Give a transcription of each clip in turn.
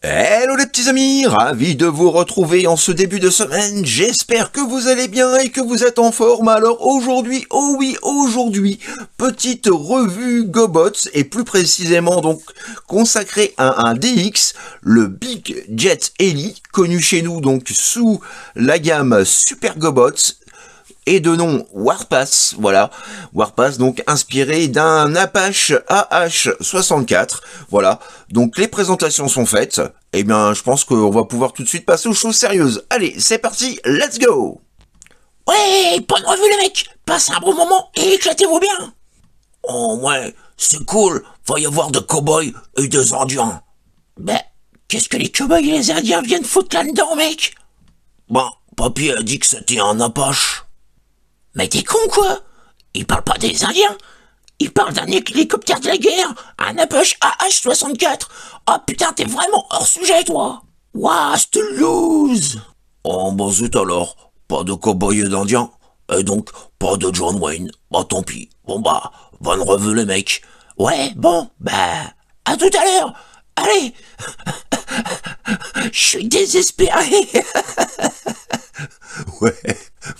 Hello les petits amis, ravi de vous retrouver en ce début de semaine. J'espère que vous allez bien et que vous êtes en forme. Alors aujourd'hui, oh oui, aujourd'hui, petite revue GoBots et plus précisément donc consacrée à un DX, le Big Jet Elite, connu chez nous donc sous la gamme Super GoBots et de nom Warpass, voilà, Warpass donc inspiré d'un Apache AH64, voilà, donc les présentations sont faites, et eh bien je pense qu'on va pouvoir tout de suite passer aux choses sérieuses. Allez, c'est parti, let's go! Ouais, bonne revue les mecs, passez un bon moment et éclatez-vous bien! Oh ouais, c'est cool, va y avoir de cow-boys et des indiens. Ben, qu'est-ce que les cow-boys et les indiens viennent foutre là-dedans mec? Bon, papy a dit que c'était un Apache. Mais t'es con quoi! Il parle pas des Indiens! Il parle d'un hélicoptère de la guerre, un Apache AH-64 Oh putain, t'es vraiment hors sujet toi! Ouah, c'est lose Oh bah zut alors, pas de cow-boy et d'Indiens, et donc pas de John Wayne. Bah tant pis, bon bah, bonne revue les mecs. Ouais, bon, bah, à tout à l'heure. Allez! Je suis désespéré Ouais,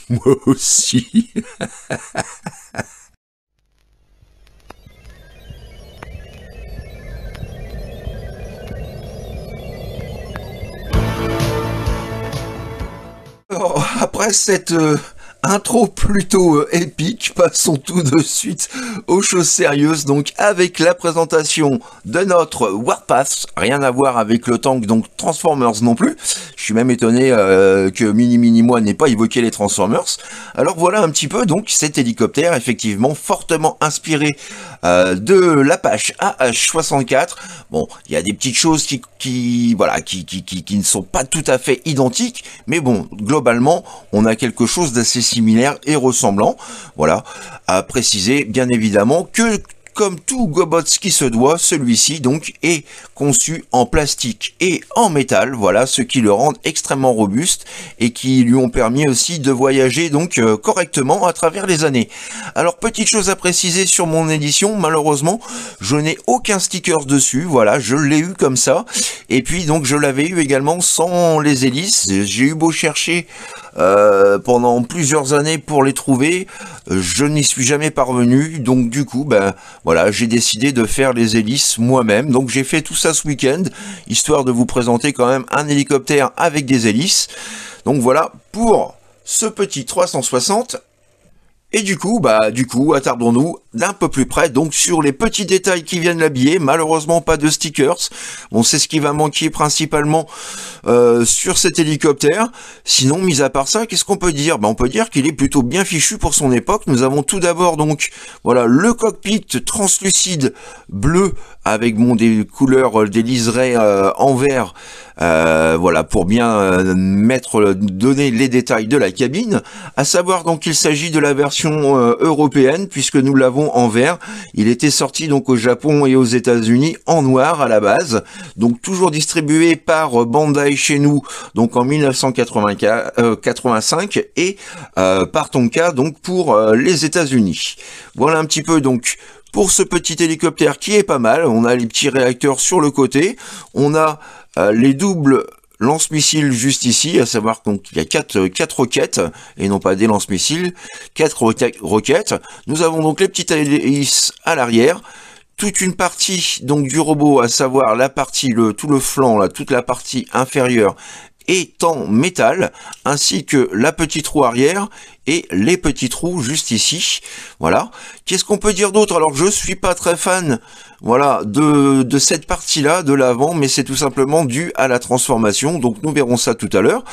moi aussi. Oh, après cette euh, intro plutôt euh, épique, passons tout de suite aux choses sérieuses, donc avec la présentation de notre Warpath, rien à voir avec le tank, donc Transformers non plus, je suis même étonné euh, que Mini Mini Moi n'ait pas évoqué les Transformers, alors voilà un petit peu donc cet hélicoptère, effectivement fortement inspiré euh, de l'Apache AH-64, bon, il y a des petites choses qui, qui ne sont pas tout à fait identiques, mais bon, globalement, on a quelque chose d'assez similaire et ressemblant. Voilà, à préciser bien évidemment que comme tout Gobots qui se doit, celui-ci donc est conçu en plastique et en métal, voilà, ce qui le rend extrêmement robuste et qui lui ont permis aussi de voyager donc euh, correctement à travers les années. Alors petite chose à préciser sur mon édition, malheureusement, je n'ai aucun sticker dessus, voilà, je l'ai eu comme ça, et puis donc je l'avais eu également sans les hélices, j'ai eu beau chercher euh, pendant plusieurs années pour les trouver. Je n'y suis jamais parvenu, donc du coup, ben voilà, j'ai décidé de faire les hélices moi-même. Donc j'ai fait tout ça ce week-end, histoire de vous présenter quand même un hélicoptère avec des hélices. Donc voilà pour ce petit 360 et du coup, bah, du coup, attardons-nous d'un peu plus près, donc sur les petits détails qui viennent l'habiller. Malheureusement, pas de stickers. Bon, c'est ce qui va manquer principalement euh, sur cet hélicoptère. Sinon, mis à part ça, qu'est-ce qu'on peut dire? Bah, On peut dire qu'il est plutôt bien fichu pour son époque. Nous avons tout d'abord, donc, voilà, le cockpit translucide bleu avec bon, des couleurs, euh, des liserés euh, en vert euh, voilà, pour bien euh, mettre, donner les détails de la cabine. À savoir donc qu'il s'agit de la version euh, européenne puisque nous l'avons en vert. Il était sorti donc au Japon et aux États-Unis en noir à la base. Donc toujours distribué par Bandai chez nous, donc en 1985 et par Tonka donc pour les États-Unis. Voilà un petit peu donc pour ce petit hélicoptère qui est pas mal. On a les petits réacteurs sur le côté. On a euh, les doubles lance-missiles juste ici, à savoir qu'il y a quatre, quatre roquettes, et non pas des lance-missiles, quatre roquettes. Nous avons donc les petites hélices à l'arrière, toute une partie donc du robot, à savoir la partie, le, tout le flanc, là, toute la partie inférieure est en métal, ainsi que la petite roue arrière et les petits trous juste ici. Voilà. Qu'est-ce qu'on peut dire d'autre? Alors je suis pas très fan voilà, de, cette partie-là, de l'avant, mais c'est tout simplement dû à la transformation, donc nous verrons ça tout à l'heure.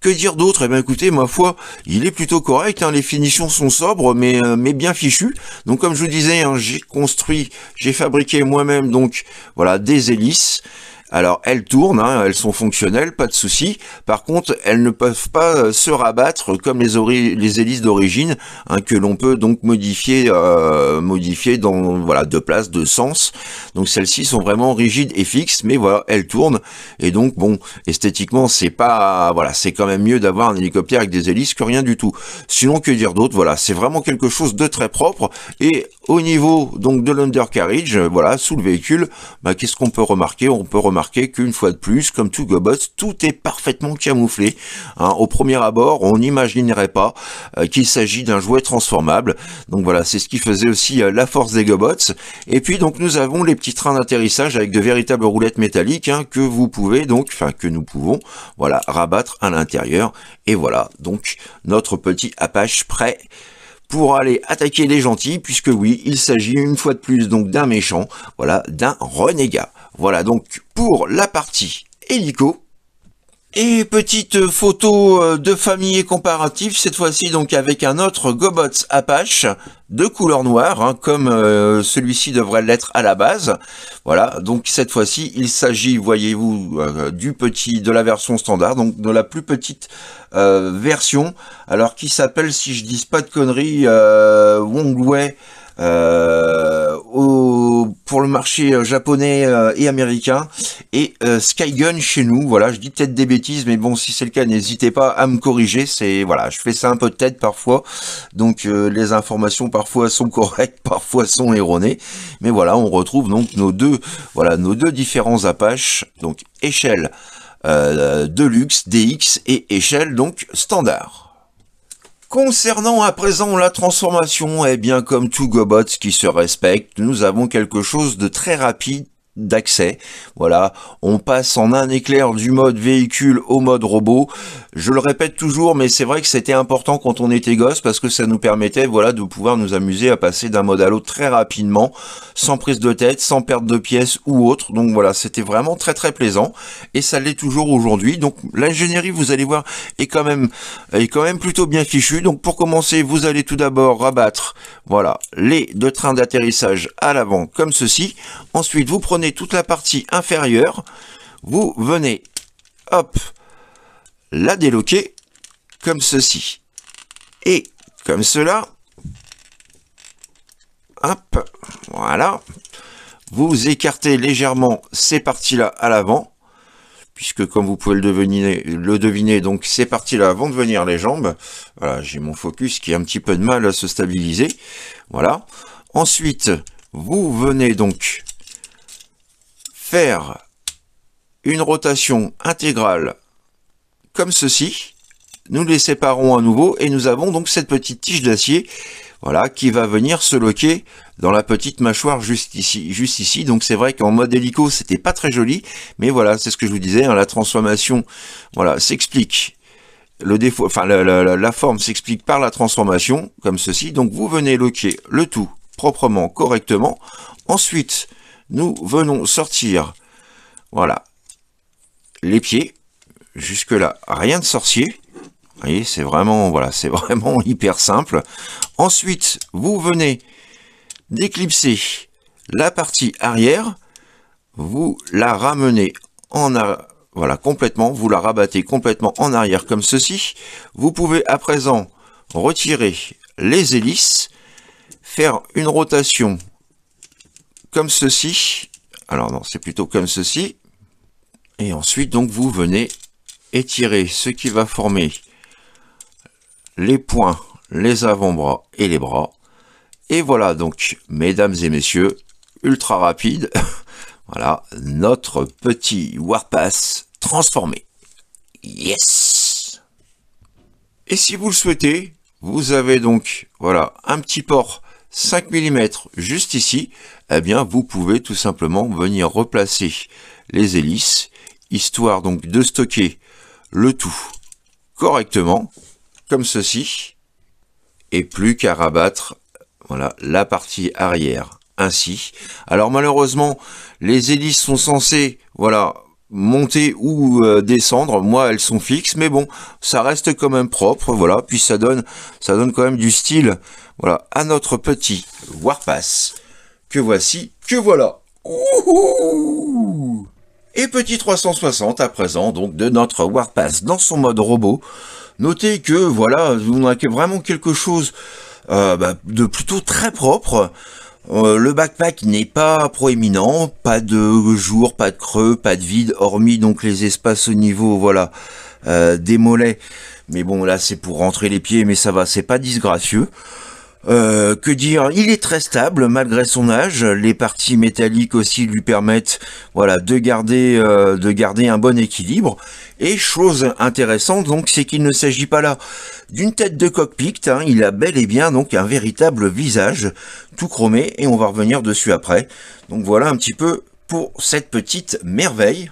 Que dire d'autre? Eh bien écoutez, ma foi, il est plutôt correct, hein, les finitions sont sobres, mais, euh, bien fichues. Donc comme je vous disais, hein, j'ai construit, j'ai fabriqué moi-même donc voilà des hélices. Alors elles tournent, hein, elles sont fonctionnelles, pas de souci. Par contre, elles ne peuvent pas euh, se rabattre comme les, les hélices d'origine, hein, que l'on peut donc modifier, euh, modifier dans voilà deux places, deux sens. Donc celles-ci sont vraiment rigides et fixes, mais voilà, elles tournent. Et donc bon, esthétiquement, c'est pas voilà, c'est quand même mieux d'avoir un hélicoptère avec des hélices que rien du tout. Sinon, que dire d'autre? Voilà, c'est vraiment quelque chose de très propre. Et au niveau donc de l'undercarriage, voilà, sous le véhicule, bah, qu'est-ce qu'on peut remarquer? On peut remarquer qu'une fois de plus, comme tout Gobots, tout est parfaitement camouflé. Hein. au premier abord, on n'imaginerait pas euh, qu'il s'agit d'un jouet transformable. Donc voilà, c'est ce qui faisait aussi euh, la force des Gobots. Et puis donc nous avons les petits trains d'atterrissage avec de véritables roulettes métalliques hein, que vous pouvez donc, enfin que nous pouvons, voilà, rabattre à l'intérieur. Et voilà, donc notre petit Apache prêt pour aller attaquer les gentils, puisque oui, il s'agit une fois de plus donc d'un méchant, voilà, d'un renégat. Voilà donc pour la partie hélico. Et petite photo euh, de famille comparative, cette fois-ci donc avec un autre Gobots Apache de couleur noire, hein, comme euh, celui-ci devrait l'être à la base. Voilà, donc cette fois-ci, il s'agit, voyez-vous, euh, du petit, de la version standard, donc de la plus petite version, alors qui s'appelle, si je dis pas de conneries, Wongwei au, pour le marché euh, japonais euh, et américain et Skygun chez nous. Voilà, je dis peut-être des bêtises, mais bon, si c'est le cas, n'hésitez pas à me corriger. C'est voilà, je fais ça un peu de tête parfois, donc les informations parfois sont correctes, parfois sont erronées, mais voilà, on retrouve donc nos deux voilà nos deux différents Apaches, donc échelle euh, Deluxe, DX et échelle donc standard. Concernant à présent la transformation, eh bien comme tout Gobots qui se respecte, nous avons quelque chose de très rapide d'accès. Voilà, on passe en un éclair du mode véhicule au mode robot. Je le répète toujours, mais c'est vrai que c'était important quand on était gosse parce que ça nous permettait, voilà, de pouvoir nous amuser à passer d'un mode à l'autre très rapidement, sans prise de tête, sans perte de pièces ou autre. Donc voilà, c'était vraiment très très plaisant et ça l'est toujours aujourd'hui. Donc l'ingénierie, vous allez voir, est quand même est quand même plutôt bien fichue. Donc pour commencer, vous allez tout d'abord rabattre, voilà, les deux trains d'atterrissage à l'avant comme ceci. Ensuite, vous prenez toute la partie inférieure, vous venez, hop, la déloquer comme ceci. Et comme cela, hop, voilà, vous écartez légèrement ces parties-là à l'avant, puisque comme vous pouvez le deviner, le deviner donc ces parties-là vont devenir les jambes. Voilà, j'ai mon focus qui a un petit peu de mal à se stabiliser. Voilà. Ensuite, vous venez donc faire une rotation intégrale comme ceci. Nous les séparons à nouveau et nous avons donc cette petite tige d'acier voilà, qui va venir se loquer dans la petite mâchoire juste ici. Juste ici. Donc c'est vrai qu'en mode hélico, c'était pas très joli, mais voilà, c'est ce que je vous disais, hein, la transformation, voilà, s'explique. La forme s'explique par la transformation, comme ceci. Donc vous venez loquer le tout proprement, correctement. Ensuite, nous venons sortir, voilà, les pieds. Jusque là, rien de sorcier. Vous voyez, c'est vraiment, voilà, c'est vraiment hyper simple. Ensuite, vous venez d'éclipser la partie arrière. Vous la ramenez en voilà, complètement. Vous la rabattez complètement en arrière comme ceci. Vous pouvez à présent retirer les hélices, faire une rotation comme ceci. Alors non, c'est plutôt comme ceci. Et ensuite, donc, vous venez étirer ce qui va former les poings, les avant-bras et les bras. Et voilà donc, mesdames et messieurs, ultra rapide, voilà, notre petit Warpass transformé. Yes Et si vous le souhaitez, vous avez donc, voilà, un petit port 5 mm juste ici, eh bien vous pouvez tout simplement venir replacer les hélices, histoire donc de stocker le tout correctement, comme ceci, et plus qu'à rabattre voilà, la partie arrière ainsi. Alors malheureusement, les hélices sont censées voilà, monter ou euh, descendre. Moi, elles sont fixes, mais bon, ça reste quand même propre, voilà. Puis ça donne, ça donne quand même du style, voilà, à notre petit Warpass que voici, que voilà. Et petit 360 à présent, donc de notre Warpass dans son mode robot. Notez que voilà, on a vraiment quelque chose euh, bah, de plutôt très propre. Euh, le backpack n'est pas proéminent, pas de jour, pas de creux, pas de vide, hormis donc les espaces au niveau, voilà, euh, des mollets. Mais bon, là c'est pour rentrer les pieds, mais ça va, c'est pas disgracieux. Euh, que dire? Il est très stable malgré son âge. Les parties métalliques aussi lui permettent, voilà, de garder, de garder un bon équilibre. Et chose intéressante, donc, c'est qu'il ne s'agit pas là d'une tête de cockpit. Hein. il a bel et bien donc un véritable visage tout chromé, et on va revenir dessus après. Donc voilà un petit peu pour cette petite merveille.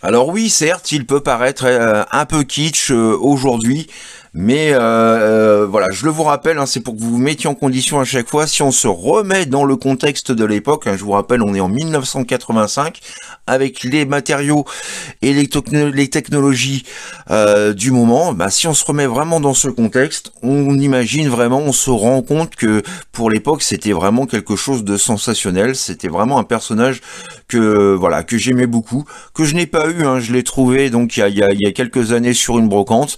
Alors oui, certes, il peut paraître euh, un peu kitsch aujourd'hui, mais euh, euh, voilà, je le vous rappelle, hein, c'est pour que vous vous mettiez en condition à chaque fois. Si on se remet dans le contexte de l'époque, hein, je vous rappelle, on est en 1985, avec les matériaux et les, technologies euh, du moment. Bah, si on se remet vraiment dans ce contexte, on imagine vraiment, on se rend compte que pour l'époque, c'était vraiment quelque chose de sensationnel. C'était vraiment un personnage que voilà que j'aimais beaucoup, que je n'ai pas eu. Hein, je l'ai trouvé donc il y, a, y a, quelques années sur une brocante.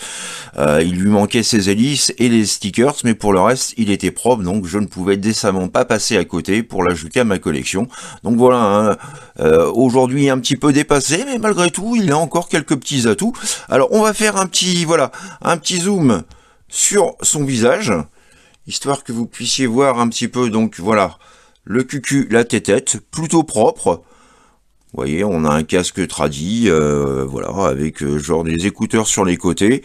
Manquait ses hélices et les stickers, mais pour le reste, il était propre, donc je ne pouvais décemment pas passer à côté pour l'ajouter à ma collection. Donc voilà, hein, euh, aujourd'hui un petit peu dépassé, mais malgré tout, il a encore quelques petits atouts. Alors on va faire un petit, voilà, un petit zoom sur son visage, histoire que vous puissiez voir un petit peu, donc voilà, le cucu, la tête, plutôt propre. Voyez, on a un casque tradit, euh, voilà, avec euh, genre des écouteurs sur les côtés,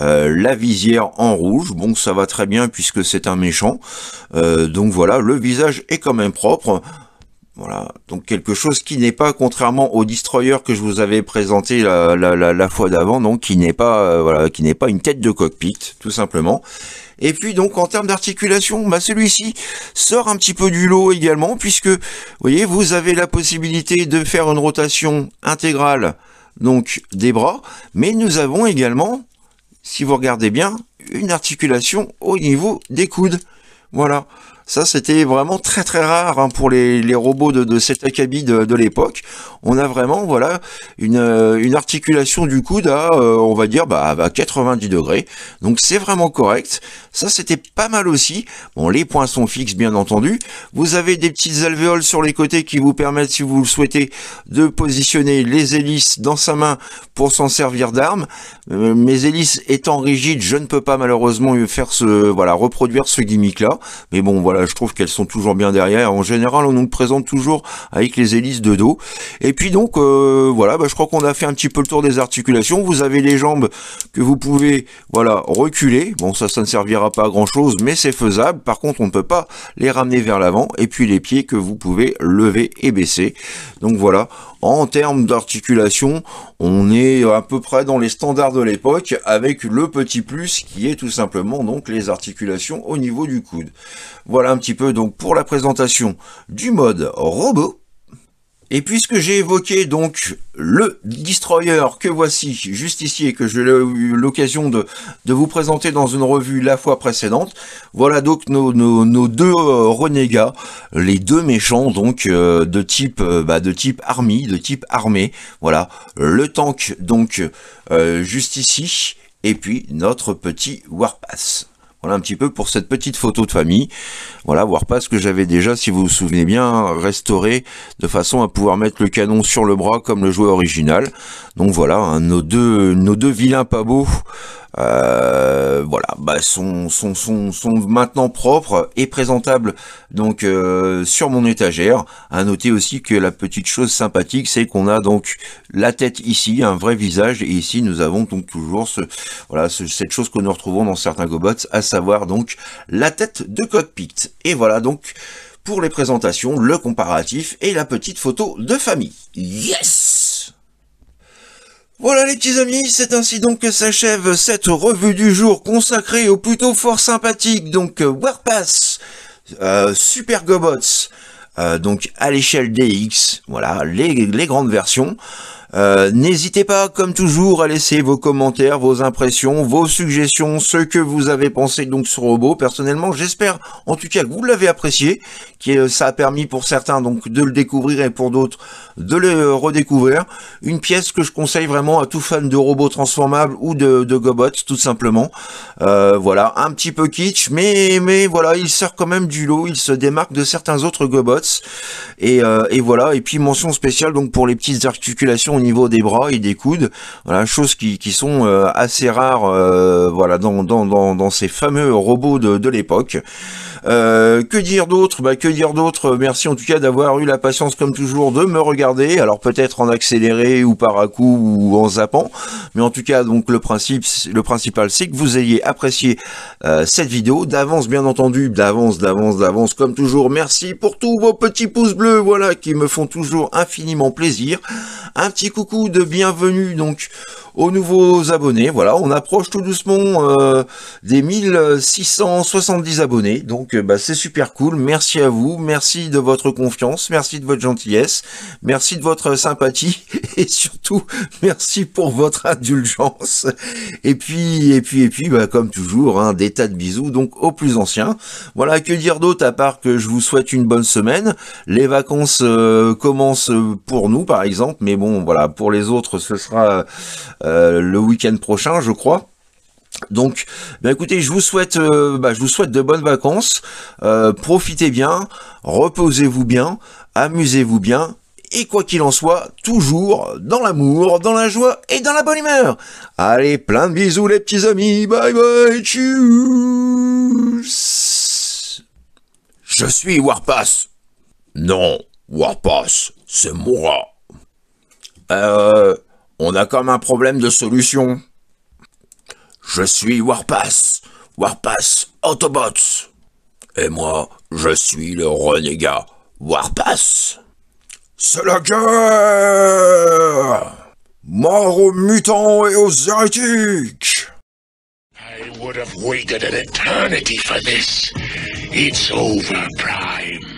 euh, la visière en rouge, bon ça va très bien puisque c'est un méchant, donc voilà, le visage est quand même propre, voilà, donc quelque chose qui n'est pas, contrairement au destroyer que je vous avais présenté la, la fois d'avant, donc qui n'est pas, voilà, qui n'est pas une tête de cockpit, tout simplement. Et puis donc en termes d'articulation, bah celui-ci sort un petit peu du lot également, puisque vous voyez, vous avez la possibilité de faire une rotation intégrale donc des bras, mais nous avons également, si vous regardez bien, une articulation au niveau des coudes. Voilà. Ça, c'était vraiment très très rare hein, pour les, robots de, de cet acabit de, l'époque. On a vraiment voilà une, euh, articulation du coude à, euh, on va dire, bah, à 90 degrés. Donc c'est vraiment correct. Ça, c'était pas mal aussi. Bon, les points sont fixes, bien entendu. Vous avez des petites alvéoles sur les côtés qui vous permettent, si vous le souhaitez, de positionner les hélices dans sa main pour s'en servir d'arme. Euh, mes hélices étant rigides, je ne peux pas malheureusement faire ce, voilà, reproduire ce gimmick là. Mais bon, voilà je trouve qu'elles sont toujours bien derrière. En général, on nous présente toujours avec les hélices de dos. Et puis donc, euh, voilà, bah, je crois qu'on a fait un petit peu le tour des articulations. Vous avez les jambes que vous pouvez, voilà, reculer. Bon, ça, ça ne servira pas à grand chose, mais c'est faisable. Par contre, on ne peut pas les ramener vers l'avant. Et puis les pieds que vous pouvez lever et baisser. Donc voilà, en termes d'articulation, on est à peu près dans les standards de l'époque avec le petit plus qui est tout simplement donc les articulations au niveau du coude. Voilà un petit peu donc pour la présentation du mode robot. Et puisque j'ai évoqué donc le destroyer que voici juste ici et que j'ai eu l'occasion de, vous présenter dans une revue la fois précédente, voilà donc nos, deux euh, renégats, les deux méchants donc euh, de type euh, bah, de type army, de type armée. Voilà le tank donc juste ici et puis notre petit warpass. Voilà un petit peu pour cette petite photo de famille. Voilà, voir pas ce que j'avais déjà, si vous vous souvenez bien, restauré de façon à pouvoir mettre le canon sur le bras comme le jouet original. Donc voilà, hein, nos, deux, nos deux vilains pas beaux euh, voilà, bah, sont, sont, sont, sont, maintenant propres et présentables donc euh, sur mon étagère. À noter aussi que la petite chose sympathique, c'est qu'on a donc la tête ici, un vrai visage, et ici nous avons donc toujours ce, voilà, cette chose que nous retrouvons dans certains GoBots, à savoir donc la tête de cockpit. Et voilà donc pour les présentations, le comparatif et la petite photo de famille. Yes voilà les petits amis, c'est ainsi donc que s'achève cette revue du jour consacrée au plutôt fort sympathique, donc Warpass, euh, Super Gobots, euh, donc à l'échelle DX, voilà, les grandes versions. Euh, n'hésitez pas, comme toujours, à laisser vos commentaires, vos impressions, vos suggestions, ce que vous avez pensé donc sur Robot. Personnellement, j'espère en tout cas que vous l'avez apprécié, que ça a permis pour certains donc de le découvrir et pour d'autres de le redécouvrir. Une pièce que je conseille vraiment à tout fan de robots transformables ou de, Gobots, tout simplement. Euh, voilà, un petit peu kitsch, mais mais voilà, il sort quand même du lot, il se démarque de certains autres Gobots. Et, euh, et voilà, et puis mention spéciale donc pour les petites articulations au niveau des bras et des coudes. Voilà, choses qui, sont assez rares voilà, dans, ces fameux robots de l'époque. Euh, que dire d'autre? Bah que dire d'autre? Merci en tout cas d'avoir eu la patience comme toujours de me regarder. Alors peut-être en accéléré ou par à coup ou en zappant, mais en tout cas donc le principe, le principal c'est que vous ayez apprécié euh, cette vidéo d'avance bien entendu, d'avance, d'avance, d'avance comme toujours. Merci pour tous vos petits pouces bleus, voilà qui me font toujours infiniment plaisir. Un petit coucou de bienvenue donc aux nouveaux abonnés. Voilà, on approche tout doucement euh, des 1670 abonnés. Donc euh, bah, c'est super cool. Merci à vous, merci de votre confiance, merci de votre gentillesse, merci de votre sympathie et surtout merci pour votre indulgence. Et puis et puis et puis bah, comme toujours, hein, des tas de bisous donc aux plus anciens. Voilà, que dire d'autre à part que je vous souhaite une bonne semaine. Les vacances euh, commencent pour nous par exemple, mais bon voilà, pour les autres ce sera le week-end prochain, je crois. Donc, ben écoutez, je vous souhaite, euh, bah, je vous souhaite de bonnes vacances. Euh, profitez bien, reposez-vous bien, amusez-vous bien. Et quoi qu'il en soit, toujours dans l'amour, dans la joie et dans la bonne humeur. Allez, plein de bisous les petits amis. Bye bye. Tchuss. Je suis Warpass. Non, Warpass, c'est moi. Euh, on a comme un problème de solution. Je suis Warpass, Warpass Autobots. Et moi, je suis le renégat Warpass. C'est la guerre Mort aux mutants et aux hérétiques I would have waited an eternity for this. It's over, Prime.